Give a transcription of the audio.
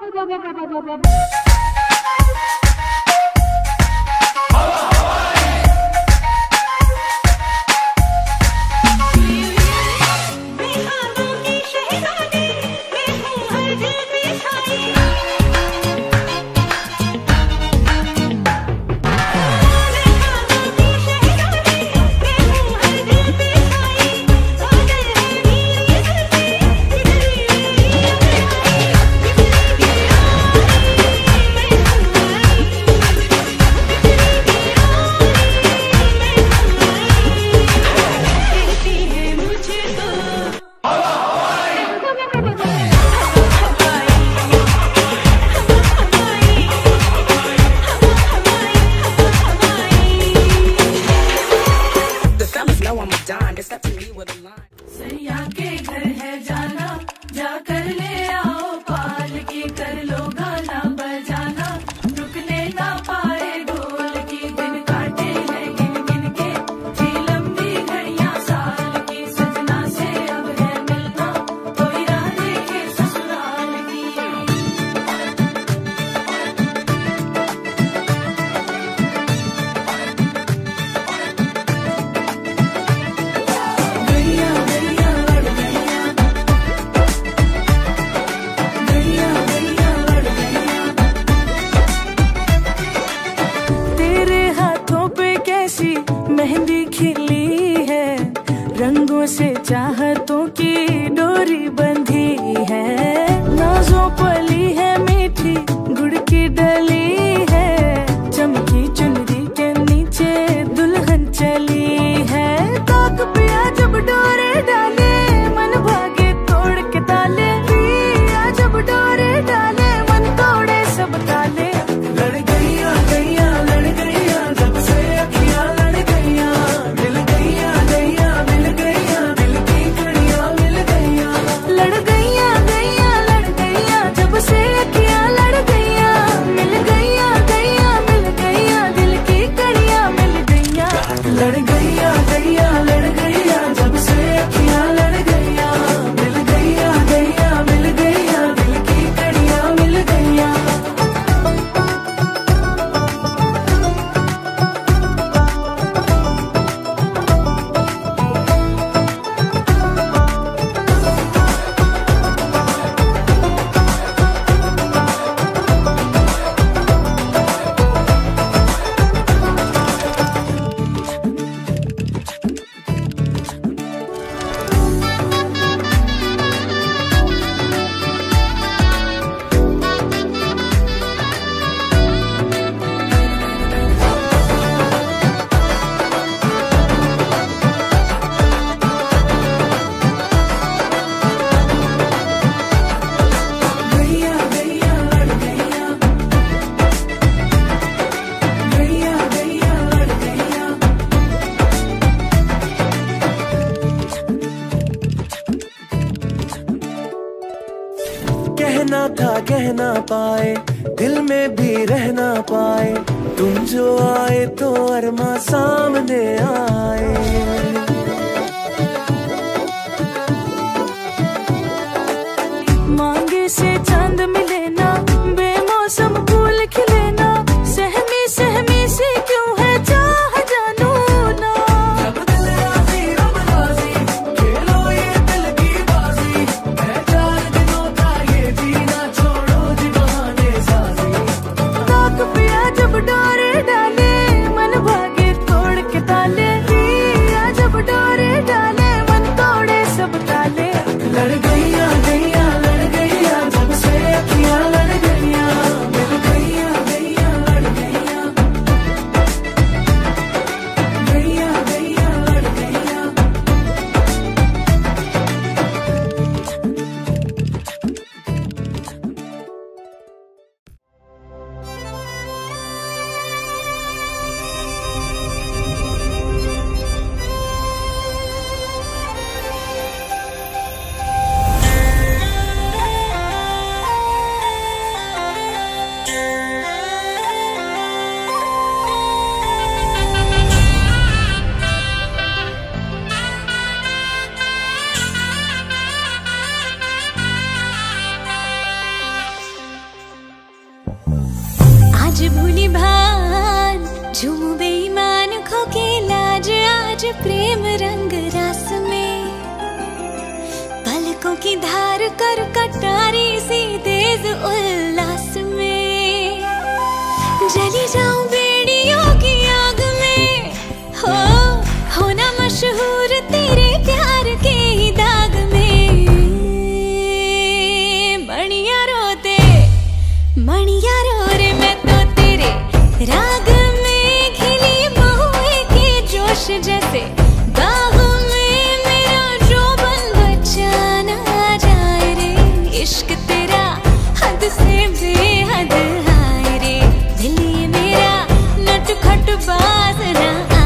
Hello. सी मेहंदी खिली है रंगों से चाहतों की कहना था कहना पाए, दिल में भी रहना पाए। तुम जो आए तो अरमा सामने आए। भुनि भुमु बेमानखोके प्रेम रङ्ग खटबाज ना।